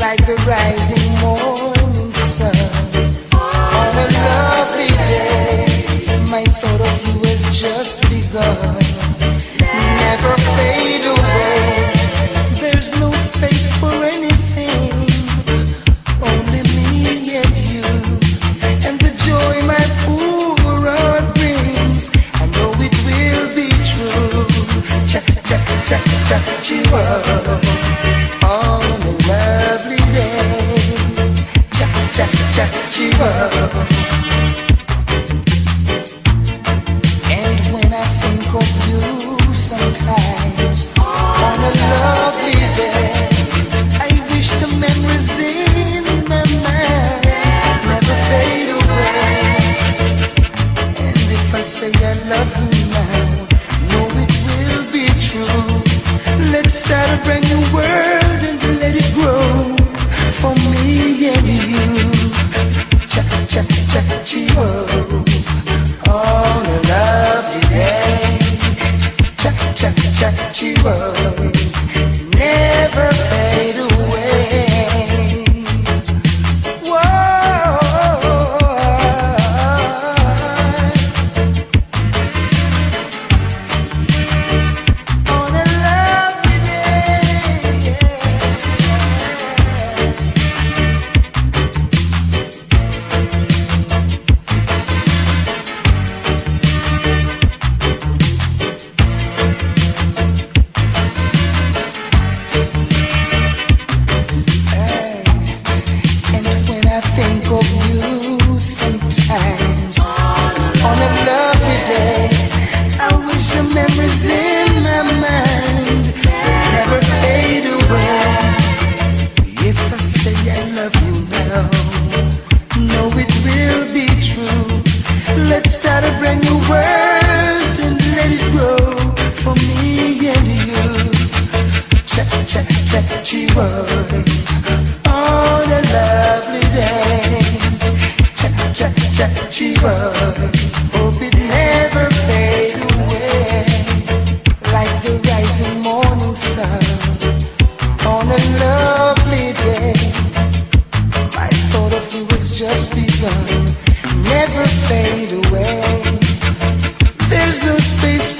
like the rising morning sun. On a lovely day, my thought of you has just begun. Never fade away. There's no space for anything. Only me and you. And the joy my poor heart brings. I know it will be true. Cha cha cha cha chihuahua. Start a brand new world and let it grow for me and you. Cha cha chio never fade memories in my mind would never fade away. If I say I love you now, know it will be true. Let's start a brand new world and let it grow for me and you. Cha cha cha chihuahua on a lovely day. Cha cha cha chihuahua. Space